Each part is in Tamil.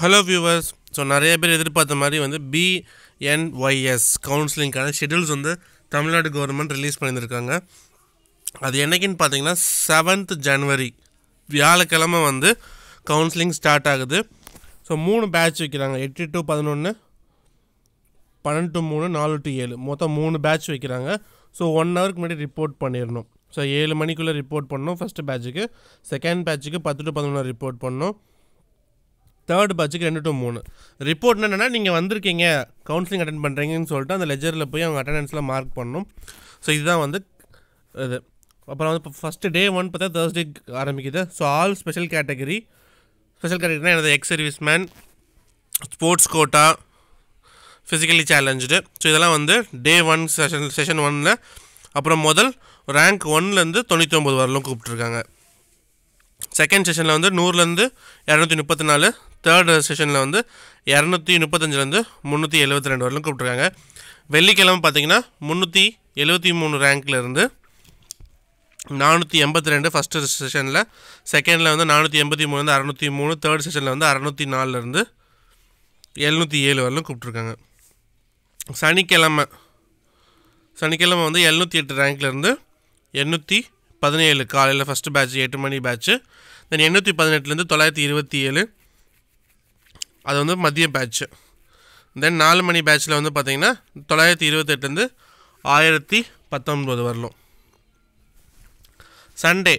ஹலோ வியூவர்ஸ் ஸோ நிறைய பேர் எதிர்பார்த்த மாதிரி வந்து பிஎன்ஒய்எஸ் கவுன்சிலிங்கான ஷெடியூல்ஸ் வந்து தமிழ்நாடு கவர்மெண்ட் ரிலீஸ் பண்ணியிருக்காங்க அது என்னைக்குன்னு பார்த்தீங்கன்னா செவன்த் ஜனவரி வியாழக்கிழமை வந்து கவுன்சிலிங் ஸ்டார்ட் ஆகுது. ஸோ மூணு பேட்ச் வைக்கிறாங்க. எட்டு டு பதினொன்று பன்னெண்டு டு மூணு நாலு டு ஏழு. மொத்தம் மூணு பேட்ச் வைக்கிறாங்க. ஸோ ஒன் ஹவருக்கு முன்னாடி ரிப்போர்ட் பண்ணிடணும். ஸோ ஏழு மணிக்குள்ளே ரிப்போர்ட் பண்ணணும் ஃபஸ்ட்டு பேட்சுக்கு செகண்ட் பேட்சுக்கு பத்து டு பதினொன்று ரிப்போர்ட் பண்ணணும். தேர்ட் பேட்சுக்கு ரெண்டு டு மூணு. ரிப்போர்ட் என்னென்னா நீங்கள் வந்திருக்கீங்க கவுன்சிலிங் அட்டன் பண்ணுறீங்கன்னு சொல்லிட்டு அந்த லெஜரில் போய் அவங்க அட்டண்டன்ஸில் மார்க் பண்ணணும். ஸோ இதுதான் வந்து இது. அப்புறம் வந்து இப்போ ஃபஸ்ட்டு டே ஒன் பார்த்தா தேர்ஸ்டே ஆரம்பிக்குது. So all special category special கேட்டகரினா எனது ex service man sports quota physically challenge so இதெல்லாம் வந்து டே ஒன் செஷன் செஷன் ஒனில் அப்புறம் முதல் ரேங்க் ஒன்லேருந்து தொண்ணூற்றி ஒம்பது வரலும் கூப்பிட்ருக்காங்க செகண்ட் செஷனில் வந்து நூறுலேருந்து இரநூத்தி முப்பத்தி நாலு தேர்ட் செஷனில் வந்து இரநூத்தி முப்பத்தஞ்சிலேருந்து முந்நூற்றி எழுபத்தி ரெண்டு வரலும் கூப்பிட்ருக்காங்க வெள்ளிக்கிழமை பார்த்தீங்கன்னா முந்நூற்றி எழுபத்தி மூணு ரேங்க்லேருந்து நானூற்றி எண்பத்தி ரெண்டு ஃபஸ்ட்டு செஷனில் செகண்டில் வந்து நானூற்றி எண்பத்தி மூணுலேருந்து அறநூற்றி மூணு தேர்ட் செஷனில் வந்து அறநூற்றி நாலுலேருந்து எழுநூற்றி ஏழு வரலும் கூப்பிட்ருக்காங்க சனிக்கிழமை சனிக்கிழமை வந்து எழுநூற்றி எட்டு ரேங்க்லேருந்து எண்ணூற்றி பதினேழு காலையில் ஃபஸ்ட்டு பேட்ச் எட்டு மணி பேட்ச்சு தென் எண்ணூற்றி பதினெட்டுலேருந்து தொள்ளாயிரத்தி இருபத்தி ஏழு அது வந்து மதிய பேட்ச்சு தென் நாலு மணி பேட்ச்சில் வந்து பார்த்திங்கன்னா தொள்ளாயிரத்தி இருபத்தெட்டுலேருந்து ஆயிரத்தி பத்தொன்பது வரலும். சண்டே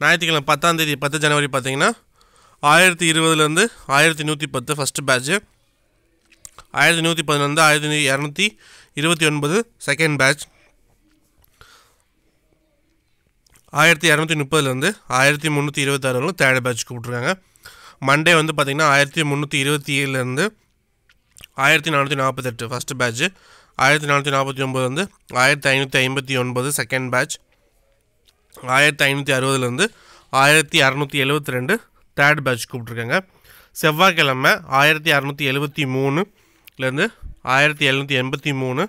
ஞாயிற்றுக்கிழமை பத்தாந்தேதி பத்து ஜனவரி பார்த்திங்கன்னா ஆயிரத்தி இருபதுலேருந்து ஆயிரத்தி நூற்றி பத்து ஃபஸ்ட்டு பேட்ச்சு ஆயிரத்தி நூற்றி பதினொன்று ஆயிரத்தி இரநூத்தி இருபத்தி ஒன்பது செகண்ட் பேட்ச் ஆயிரத்தி இரநூத்தி முப்பதுலேருந்து ஆயிரத்தி முந்நூற்றி இருபத்தாறு வரலும் தேர்ட் பேட்ச் கூப்பிட்ருக்காங்க மண்டே வந்து பார்த்திங்கன்னா ஆயிரத்தி முந்நூற்றி இருபத்தி ஏழுலேருந்து ஆயிரத்தி நானூற்றி நாற்பத்தெட்டு ஃபஸ்ட்டு பேட்ச்சு ஆயிரத்தி நானூற்றி நாற்பத்தி ஒம்பது வந்து ஆயிரத்தி ஐநூற்றி ஐம்பத்தி ஒன்பது செகண்ட் பேட்ச் ஆயிரத்தி ஐநூற்றி அறுபதுலேருந்து ஆயிரத்தி அறநூற்றி எழுபத்தி ரெண்டு தேர்ட் பேட்ச் கூப்பிட்ருக்காங்க செவ்வாய்க்கிழமை ஆயிரத்தி அறநூற்றி எழுபத்தி மூணுலேருந்து ஆயிரத்தி எழுநூற்றி எண்பத்தி மூணு.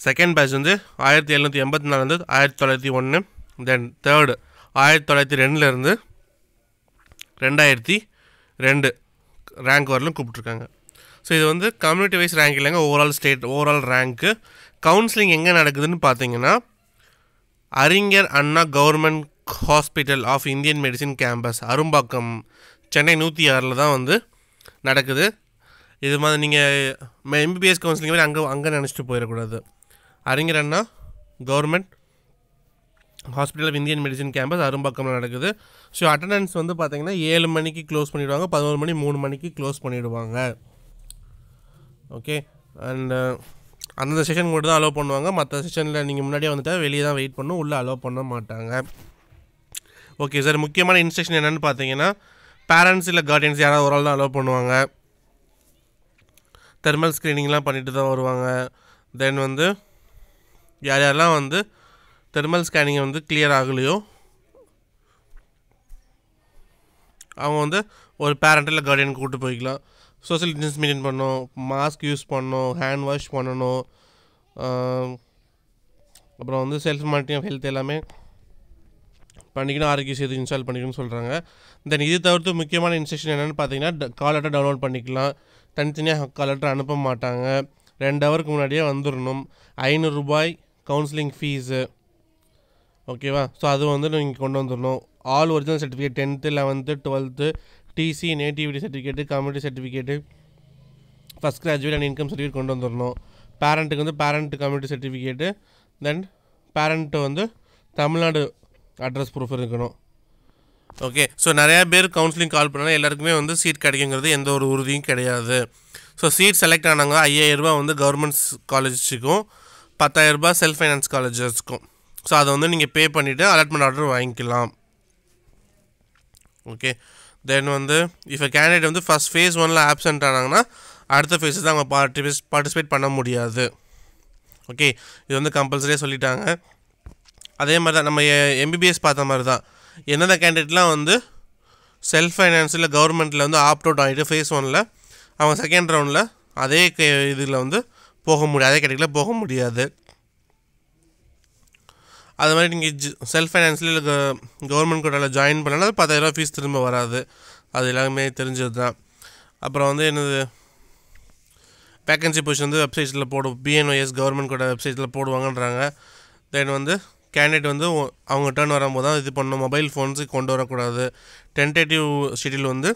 செகண்ட் பேட்ச் வந்து ஆயிரத்தி எழுநூற்றி எண்பத்தி நாலுலேருந்து ஆயிரத்தி தொள்ளாயிரத்தி ஒன்று தென் தேர்டு ஆயிரத்தி தொள்ளாயிரத்தி ரெண்டுலேருந்து ரெண்டாயிரத்தி ரெண்டு ரேங்க் வரலும் கூப்பிட்ருக்காங்க ஸோ இது வந்து கம்யூனிட்டி வைஸ் ரேங்க் இல்லைங்க ஓவரால் ஸ்டேட் ஓவரால் ரேங்க்கு கவுன்சிலிங் எங்கே நடக்குதுன்னு பார்த்தீங்கன்னா Arignar Anna government hospital of Indian medicine campus Arumbakkam Chennai நூற்றி ஆறில் தான் வந்து நடக்குது. இது மாதிரி நீங்கள் எம்பிபிஎஸ் கவுன்சிலிங் மாதிரி அங்கே அங்கே நினச்சிட்டு போயிடக்கூடாது. Arignar Anna government hospital of Indian medicine campus அரும்பாக்கம்ல நடக்குது. ஸோ அட்டண்டன்ஸ் வந்து பார்த்திங்கன்னா ஏழு மணிக்கு க்ளோஸ் பண்ணிவிடுவாங்க பதினோரு மணி மூணு மணிக்கு க்ளோஸ் பண்ணிவிடுவாங்க ஓகே அண்டு uh, அந்தந்த செஷன் மட்டும் தான் அலோவ் பண்ணுவாங்க. மற்ற செஷனில் நீங்கள் முன்னாடியே வந்துட்டால் வெளியே தான் வெயிட் பண்ணும் உள்ளே அலோவ் பண்ண மாட்டாங்க. ஓகே சார் முக்கியமான இன்ஸ்ட்ரக்ஷன் என்னென்னு பார்த்தீங்கன்னா பேரண்ட்ஸ் இல்லை கார்டியன்ஸ் யாராவது ஒரு ஆள் தான் அலோவ் பண்ணுவாங்க. தெர்மல் ஸ்க்ரீனிங்லாம் பண்ணிட்டு தான் வருவாங்க. தென் வந்து யார் யாரெல்லாம் வந்து தெர்மல் ஸ்கேனிங்கை வந்து கிளியர் ஆகலையோ? அவங்க வந்து ஒரு பேரண்ட் இல்லை கார்டியன் கூப்பிட்டு போய்க்கலாம். சோஷியல் டிஸ்டன்ஸ் மெயின்டைன் பண்ணணும் மாஸ்க் யூஸ் பண்ணணும் ஹேண்ட் வாஷ் பண்ணணும் அப்புறம் வந்து செல்ஃப் மானிட்டரிங் ஹெல்த் எல்லாமே பண்ணிக்கணும் ஆரோக்கிய சேது இன்ஸ்டால் பண்ணிக்கணும்னு சொல்கிறாங்க தென் இது தவிர்த்து முக்கியமான இன்ஸ்ட்ரக்ஷன் என்னென்னு பார்த்தீங்கன்னா கால் லெட்டர் டவுன்லோட் பண்ணிக்கலாம். தனித்தனியாக கால் லெட்டர் அனுப்ப மாட்டாங்க. ரெண்டு ஹவருக்கு முன்னாடியே வந்துடணும் ஐநூறுரூபாய் கவுன்சிலிங் ஃபீஸு ஓகேவா? ஸோ அது வந்து நீங்கள் கொண்டு வந்துடணும் all original certificate tenth eleventh twelfth TC nativity certificate community certificate first graduate and income certificate கொண்டு வந்துடணும் பேரண்ட்டுக்கு வந்து parent community certificate then parent வந்து தமிழ்நாடு அட்ரஸ் ப்ரூஃப் இருக்கணும். ஓகே ஸோ நிறையா பேர் கவுன்சிலிங் கால் பண்ணால் எல்லாருக்குமே வந்து சீட் கிடைக்குங்கிறது எந்த ஒரு உறுதியும் கிடையாது. ஸோ சீட் செலக்ட் ஆனாங்க ஐயாயிரரூபா வந்து கவர்மெண்ட்ஸ் காலேஜுக்கும் பத்தாயிரரூபா செல்ஃப் ஃபைனான்ஸ் காலேஜஸ்க்கும் ஸோ அதை வந்து நீங்கள் பே பண்ணிவிட்டு அலாட்மெண்ட் ஆர்டர் வாங்கிக்கலாம். ஓகே தென் வந்து இப்போ கேண்டிடேட் வந்து ஃபஸ்ட் ஃபேஸ் ஒனில் ஆப்சென்ட் ஆனாங்கன்னா அடுத்த ஃபேஸ் தான் அவங்க பார்ட்டிபேஸ் பார்ட்டிசிபேட் பண்ண முடியாது. ஓகே இது வந்து கம்பல்சரியாக சொல்லிட்டாங்க. அதே மாதிரி தான் நம்ம எம்பிபிஎஸ் பார்த்த மாதிரி தான். எந்தெந்த கேண்டிடேட்லாம் வந்து செல்ஃப் ஃபைனான்ஸில் கவர்மெண்ட்டில் வந்து ஆப்ட் அவுட் ஆகிட்டு ஃபேஸ் ஒனில் அவங்க செகண்ட் ரவுண்டில் அதே இதில் வந்து போக முடியாது அதே கேட்டகரியில் போக முடியாது. அது மாதிரி நீங்கள் செல்ஃப் ஃபைனான்ஸில் இல்லை கவர்மெண்ட் கோட்டாவில் ஜாயின் பண்ணாலும் பத்தாயிரரூபா ஃபீஸ் திரும்ப வராது. அது எல்லாமே தெரிஞ்சது தான் அப்புறம் வந்து என்னது வேக்கன்சி பொசிஷன் வந்து வெப்சைட்ஸில் போடும் பிஎன்ஒஎஸ் கவர்மெண்ட் கூட வெப்சைட்டில் போடுவாங்கன்றாங்க. தென் வந்து கேண்டிடேட் வந்து அவங்க டேர்ன் வரும்போது தான் இது பண்ணணும். மொபைல் ஃபோன்ஸுக்கு கொண்டு வரக்கூடாது. டென்டேட்டிவ் ஷெடியூல் வந்து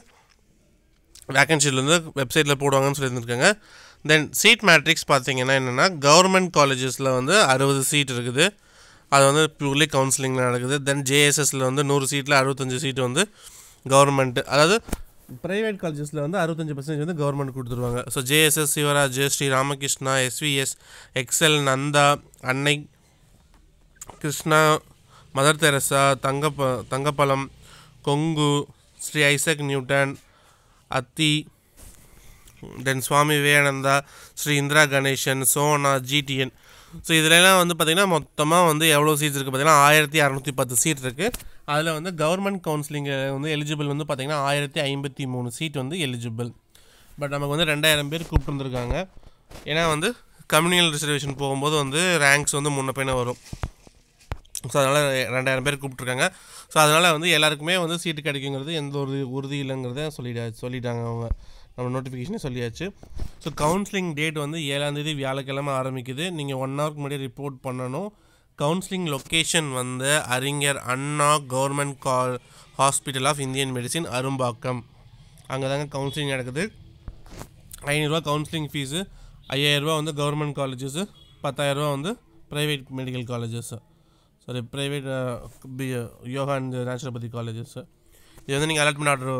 வேக்கன்சியில் வந்து வெப்சைட்டில் போடுவாங்கன்னு சொல்லியிருந்துருக்காங்க. தென் சீட் மேட்ரிக்ஸ் பார்த்தீங்கன்னா என்னென்னா கவர்மெண்ட் காலேஜஸில் வந்து அறுபது சீட் இருக்குது. அது வந்து பியூர்லி கவுன்சிலிங்கில் நடக்குது. தென் ஜேஎஸ்எஸில் வந்து நூறு சீட்டில் அறுபத்தஞ்சு சீட்டு வந்து கவர்மெண்ட்டு அதாவது ப்ரைவேட் காலேஜஸில் வந்து அறுபத்தஞ்சு பர்சன்டேஜ் வந்து கவர்மெண்ட் கொடுத்துருவாங்க. So JSS Sivaraj Sri Ramakrishna SVS Excel Nanda Annai Krishna Mother Teresa Thangappa Thangapazham Kongu Sri Isaac Newton Athi then Swami Vivekananda Sri Indira Ganesan Sona GTN. So இதிலலாம் வந்து பார்த்திங்கன்னா மொத்தமாக வந்து எவ்வளோ சீட்ஸ் இருக்குது பார்த்தீங்கன்னா ஆயிரத்தி அறநூற்றி பத்து சீட் இருக்குது அதில் வந்து கவர்மெண்ட் கவுன்சிலிங் வந்து எலிஜிபிள் வந்து பார்த்திங்கன்னா ஆயிரத்தி ஐம்பத்தி மூணு சீட் வந்து எலிஜிபிள் பட் நமக்கு வந்து ரெண்டாயிரம் பேர் கூப்பிட்டுருந்துருக்காங்க. ஏன்னா வந்து கம்யூனியல் ரிசர்வேஷன் போகும்போது வந்து ரேங்க்ஸ் வந்து முன்ன பின்ன வரும். ஸோ அதனால் ரெண்டாயிரம் பேர் கூப்பிட்ருக்காங்க ஸோ அதனால் வந்து எல்லாருக்குமே வந்து சீட்டு கிடைக்குங்கிறது எந்த ஒரு உறுதி இல்லைங்கிறத சொல்லிடா சொல்லிட்டாங்க அவங்க. நம்ம நோட்டிஃபிகேஷனே சொல்லியாச்சு. ஸோ கவுன்சிலிங் டேட் வந்து ஏழாந்தேதி வியாழக்கிழமை ஆரம்பிக்குது. நீங்கள் ஒன் ஹவருக்கு முன்னாடி ரிப்போர்ட் பண்ணணும். கவுன்சிலிங் லொக்கேஷன் வந்து அறிஞர் அண்ணா கவர்மெண்ட் கா hospital of Indian medicine Arumbakkam. அங்கே தாங்க கவுன்சிலிங் நடக்குது ஐநூறுரூவா கவுன்சிலிங் ஃபீஸு ஐயாயிரரூபா வந்து கவர்மெண்ட் காலேஜஸ்ஸு பத்தாயிரரூபா வந்து private medical colleges sorry private B yoga and naturopathy colleges இது வந்து நீங்கள் அலாட்மெண்ட் ஆர்டர்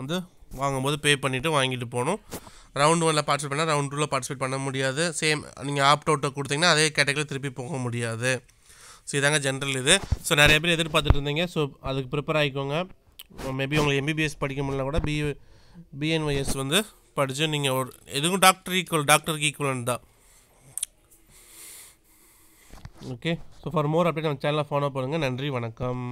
வந்து வாங்கும்போது பே பண்ணிவிட்டு வாங்கிட்டு போகணும். ரவுண்ட் ஒனில் பார்ட்டிசிபேட் பண்ணால் ரவுண்ட் டூவில் பார்ட்டிசிபேட் பண்ண முடியாது. சேம் நீங்கள் ஆப்ட் அவுட்டை கொடுத்தீங்கன்னா அதே கேட்டகரியில் திருப்பி போக முடியாது. ஸோ இதாங்க ஜென்ரல் இது. ஸோ நிறைய பேர் எதிர்பார்த்துட்டு இருந்தீங்க. ஸோ அதுக்கு ப்ரிப்பேர் ஆகிக்கோங்க. மேபி உங்களுக்கு எம்பிபிஎஸ் படிக்க முடியல கூட பி பிஎன்ஒய்எஸ் வந்து படித்து நீங்கள் ஒரு எதுவும் டாக்டர் ஈக்குவல் டாக்டருக்கு ஈக்குவலன் தான். Okay so for more update நம்ம சேனலை ஃபாலோ பண்ணுங்கள் நன்றி வணக்கம்.